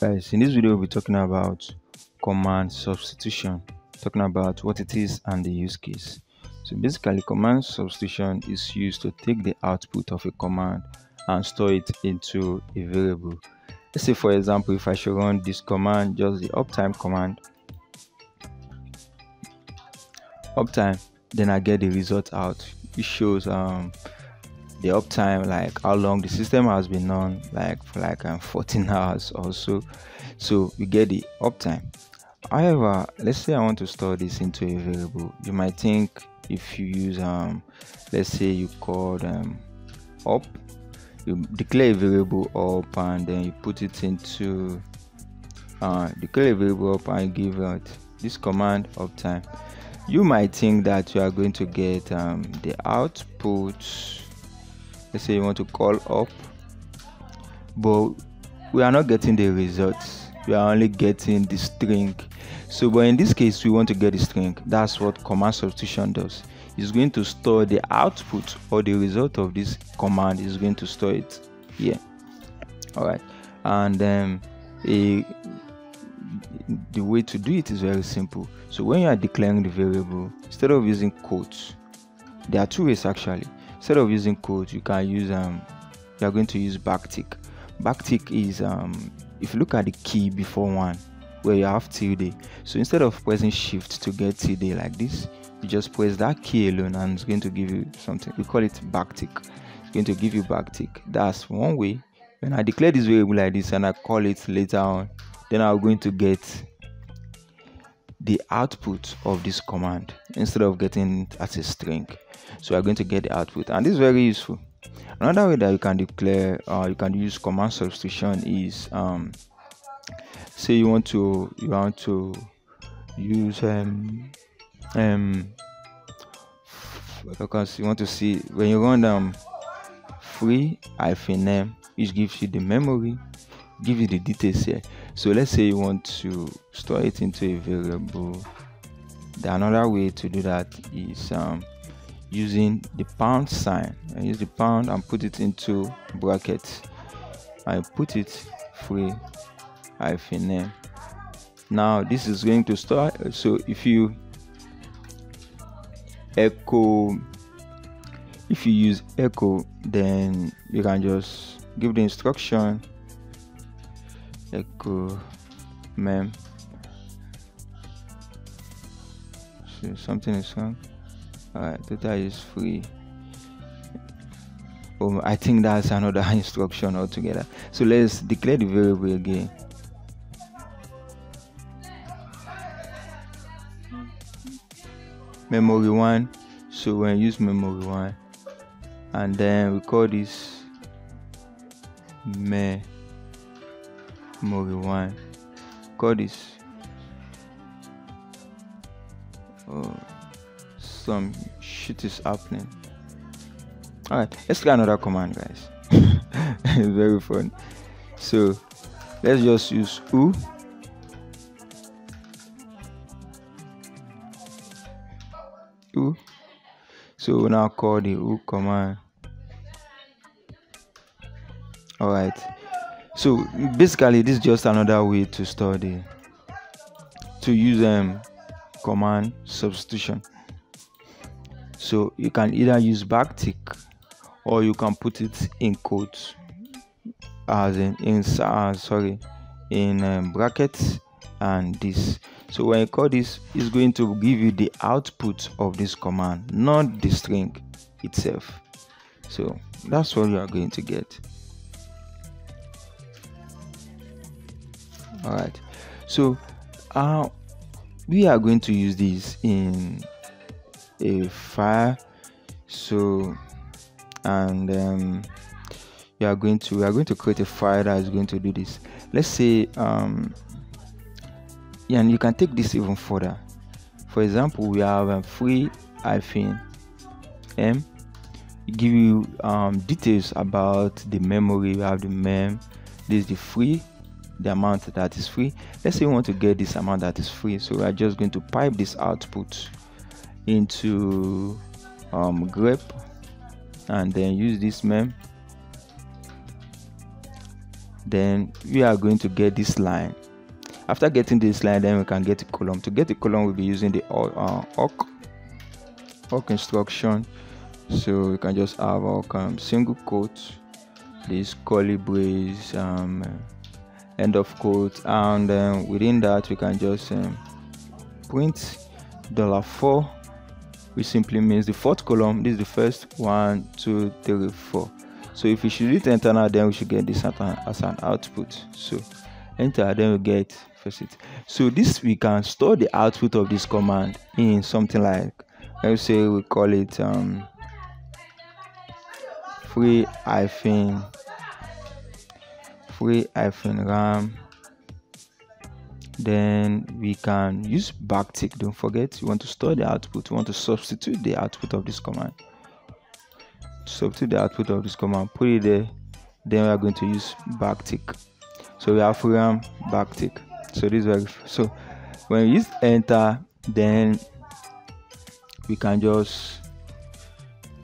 guys in this video we'll be talking about command substitution talking about what it is and the use case. So basically command substitution is used to take the output of a command and store it into a variable. Let's say for example if i should run this command just the uptime command uptime then i get the result out. It shows um the uptime like how long the system has been on like for like um, 14 hours or so. So we get the uptime. However let's say i want to store this into a variable. You might think if you use um let's say you called um up you declare a variable up and then you put it into uh declare a variable up and give out this command uptime. You might think that you are going to get um, the output let's say you want to call up but we are not getting the results. We are only getting the string. So but in this case we want to get the string. That's what command substitution does. It's going to store the output or the result of this command. Is going to store it here. All right. And a the way to do it is very simple. So when you are declaring the variable instead of using quotes there are two ways actually instead of using quotes you can use um you are going to use backtick. Backtick is um if you look at the key before one where you have tilde. So instead of pressing shift to get tilde like this you just press that key alone and it's going to give you something. We call it backtick. It's going to give you backtick. That's one way. When i declare this variable like this and i call it later on. Then i'm going to get the output of this command instead of getting it as a string. So we're going to get the output and this is very useful. Another way that you can declare uh, you can use command substitution is um, say you want to you want to use um um because you want to see when you run um free hyphen name which gives you the memory give you the details here so let's say you want to store it into a variable. The another way to do that is um, using the pound sign. And use the pound and put it into brackets I put it free hyphen name now this is going to store so if you echo if you use echo then you can just give the instruction echo uh, mem so something is wrong? Alright data is free. Oh i think that's another instruction altogether. So let's declare the variable again. Memory one. So when use memory one and then we call this me memory one. Call this oh some shit is happening. All right let's try another command guys. It's very fun so let's just use who. Who? So we now call the who command. All right so basically this is just another way to study. To use um command substitution. So you can either use backtick or you can put it in quotes. As in in uh, sorry in um, brackets and this. So when you call this it's going to give you the output of this command not the string itself. So that's what you are going to get all right so uh, we are going to use this in a file so and um, we are going to we are going to create a file that is going to do this. Let's say um, yeah, and you can take this even further. For example we have a free hyphen m. Give you um, details about the memory we have the mem this is the free the amount that is free. Let's say we want to get this amount that is free. So we are just going to pipe this output into um, grep and then use this mem. Then we are going to get this line. After getting this line then we can get a column. To get a column we'll be using the uh, awk awk instruction. So we can just have our um, single quote. This curly brace um, end of quote and um, within that we can just um, print dollar four which simply means the fourth column this is the first one two three four. So if we should hit enter now then we should get this as an output. So enter then we get first it so this we can store the output of this command in something like let's say we call it um free hyphen free hyphen ram. Then we can use backtick don't forget. You want to store the output. You want to substitute the output of this command. Substitute the output of this command put it there. Then we are going to use backtick. So we have ram backtick. So this very so when we use enter then we can just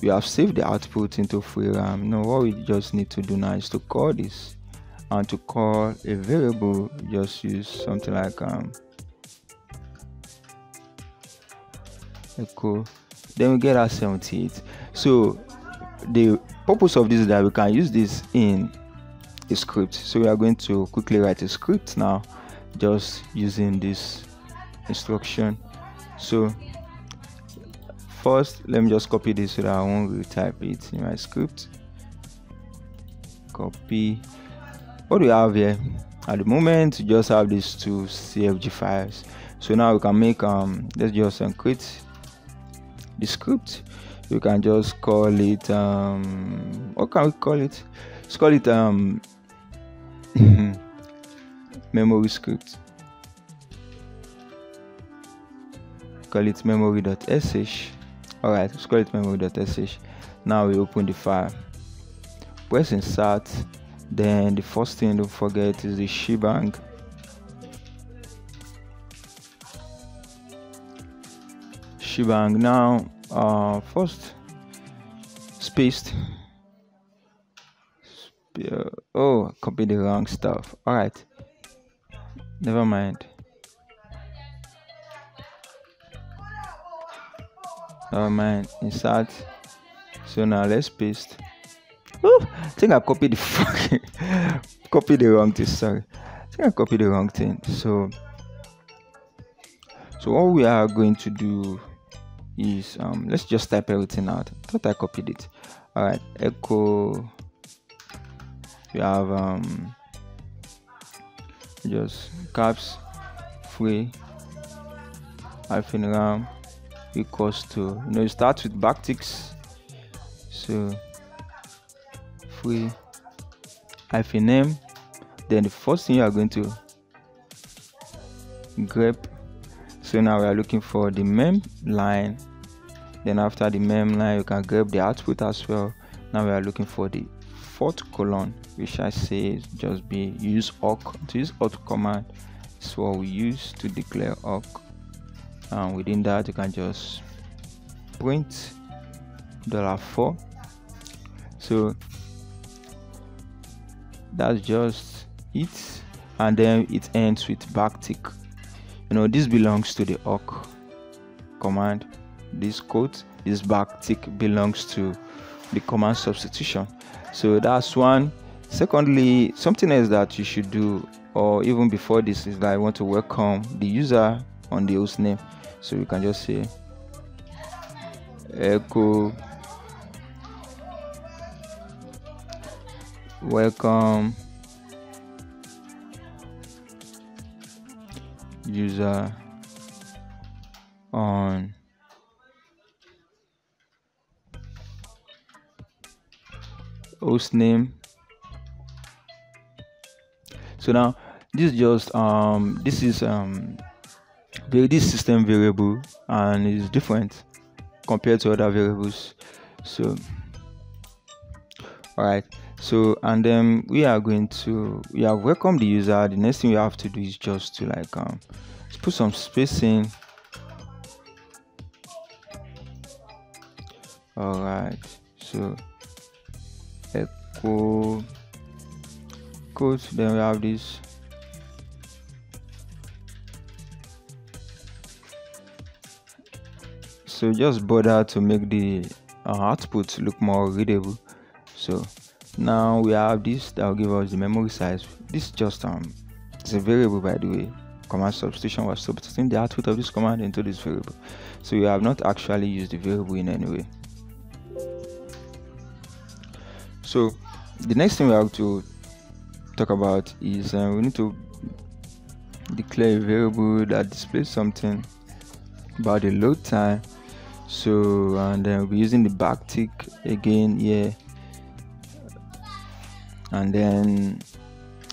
we have saved the output into free ram. Now what we just need to do now is to call this and to call a variable just use something like um echo. Then we get our 78 so the purpose of this is that we can use this in a script. So we are going to quickly write a script now just using this instruction. So first let me just copy this so that I won't retype it in my script. Copy what we have here? At the moment we just have these two cfg files. So now we can make um let's just create the script. We can just call it um what can we call it? Let's call it um memory script. Call it memory.sh all right let's call it memory.sh now we open the file. Press insert then the first thing don't forget is the shebang. Shebang. Now uh first spaced. Oh copy the wrong stuff. All right. Never mind. Never mind. Insert. So now let's paste Ooh, I think I copied the fucking copied the wrong thing. Sorry, I think I copied the wrong thing. So, so what we are going to do is um, let's just type everything out. I thought I copied it. All right, echo. We have um, just caps free hyphen ram equals to you know it starts with backticks so free hyphen name. Then the first thing you are going to grep so now we are looking for the mem line. Then after the mem line you can grab the output as well. Now we are looking for the fourth colon which i say just be use awk to use awk command. Is what we use to declare awk and within that you can just print dollar four. So that's just it and then it ends with backtick. You know this belongs to the awk command this quote this backtick belongs to the command substitution. So that's one. Secondly something else that you should do or even before this is that i want to welcome the user on the host name. So you can just say echo welcome. User on. Host name. So now this is just um this is um this system variable and is different compared to other variables. So all right so and then we are going to we have welcomed the user. The next thing we have to do is just to like um put some spacing all right so echo code then we have this. So just bother to make the uh, output look more readable. So now we have this that will give us the memory size. This just um it's a variable by the way. Command substitution was substituting the output of this command into this variable. So we have not actually used the variable in any way. So the next thing we have to talk about is uh, we need to declare a variable that displays something about the load time. So and then we're using the backtick again here and then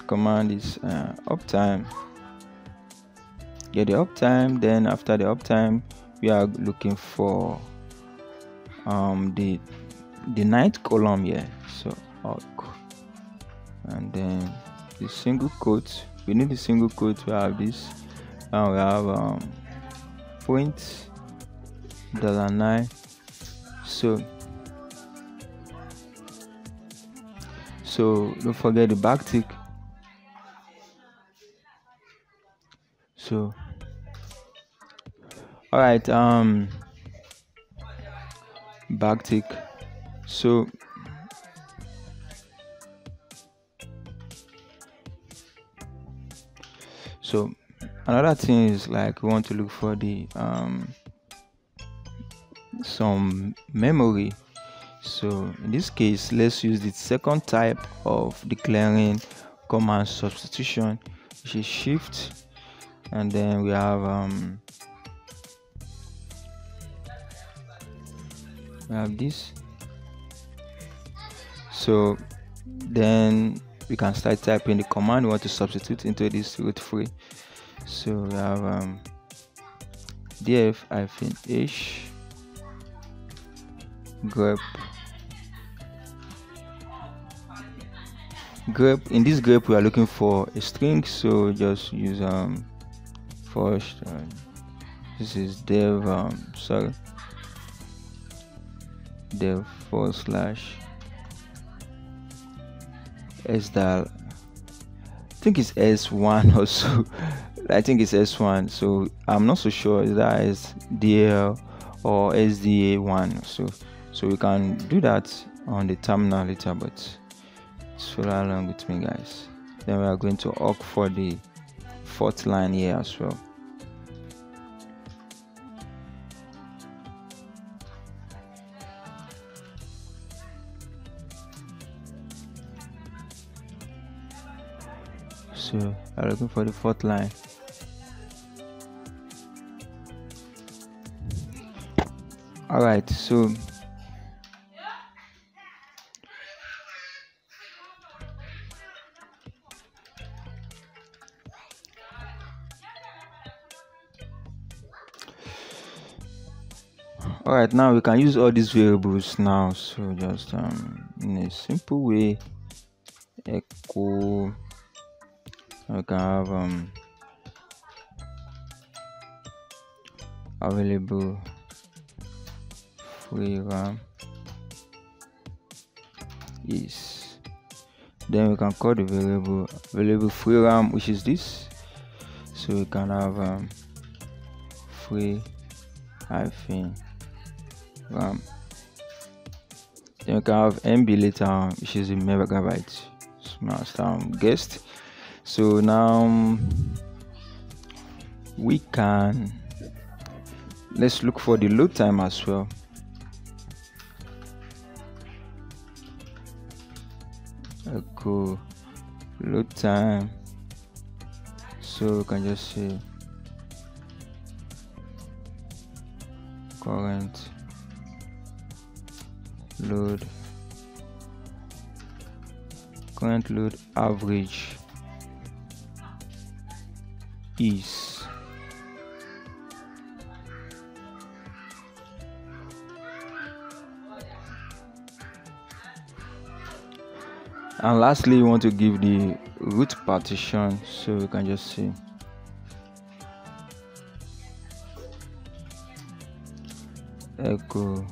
command is uh, uptime get the uptime then after the uptime we are looking for um the the ninth column here. So and then the single quote we need the single quote to have this. And we have um point dollar nine. So so don't forget the backtick so all right um backtick so so another thing is like we want to look for the um some memory so in this case let's use the second type of declaring command substitution which is shift. And then we have um we have this. So then we can start typing the command we want to substitute into this root free. So we have um df hyphen h grep grep in this grep we are looking for a string so just use um first uh, this is dev um sorry dev forward slash s dial. I think it's s1 also i think it's s1 so i'm not so sure is that is dl or sda1 so so we can do that on the terminal later but follow along with me guys. Then we are going to awk for the fourth line here as well. So I'm looking for the fourth line. All right so right now we can use all these variables now. So just um in a simple way echo we can have um available free ram is then we can call the variable available free ram which is this. So we can have um free hyphen ram then we can have mb later which is a megabyte smashed um guest. So now we can let's look for the load time as well. Echo load time. So we can just say current load. Current load average is and lastly we want to give the root partition so we can just see. Echo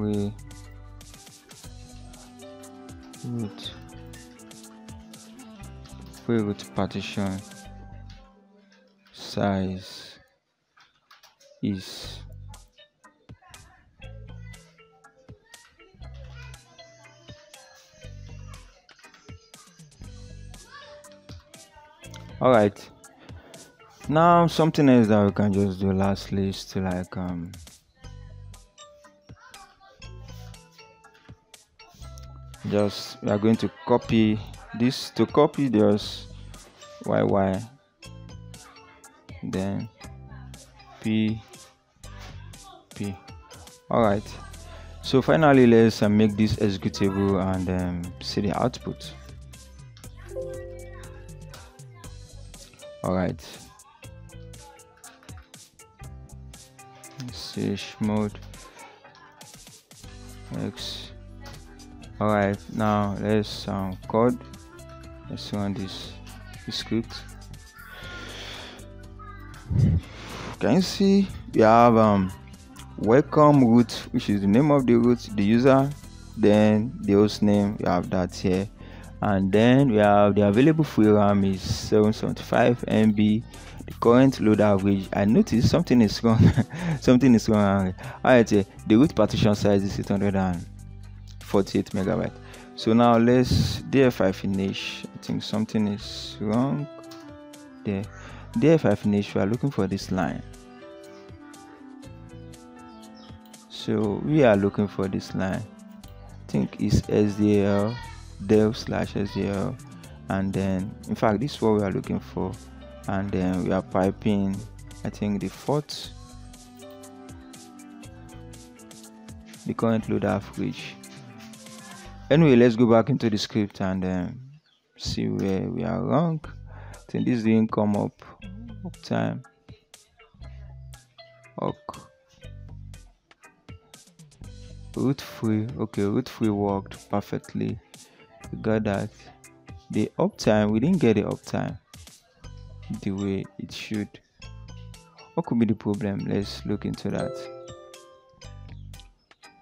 free root free root partition size is all right. Now something else that we can just do lastly is to like um just we are going to copy this. To copy just yy then p p. All right. So finally let's uh, make this executable and um, see the output. All right. Slash mode. X all right now let's um, code. Let's run this, script. Can you see? We have um welcome root which is the name of the root the user then the host name we have that here. And then we have the available free ram is 775 mb the current load average i noticed something is wrong something is wrong. All right the root partition size is 848 megabyte. So now let's dfi finish. I think something is wrong there. Dfi finish. We are looking for this line. So we are looking for this line. I think it's sdl dev slash sdl and then in fact this is what we are looking for. And then we are piping i think the fourth. The current load average anyway let's go back into the script and um, see where we are wrong. I think this didn't come up up time. Ok. Root free okay root free worked perfectly. We got that. The uptime we didn't get the uptime the way it should. What could be the problem? Let's look into that.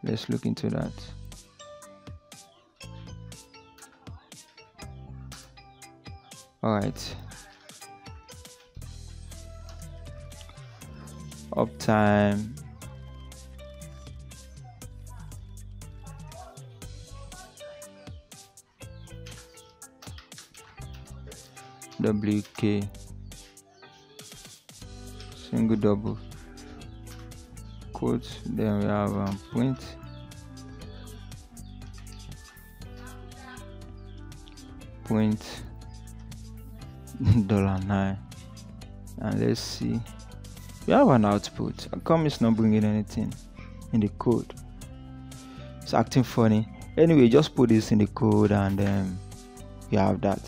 Let's look into that all right. Uptime awk single double. Quote then we have um, print print dollar nine. And let's see. We have an output. Come it's not bringing anything in the code. It's acting funny. Anyway just put this in the code and um, you have that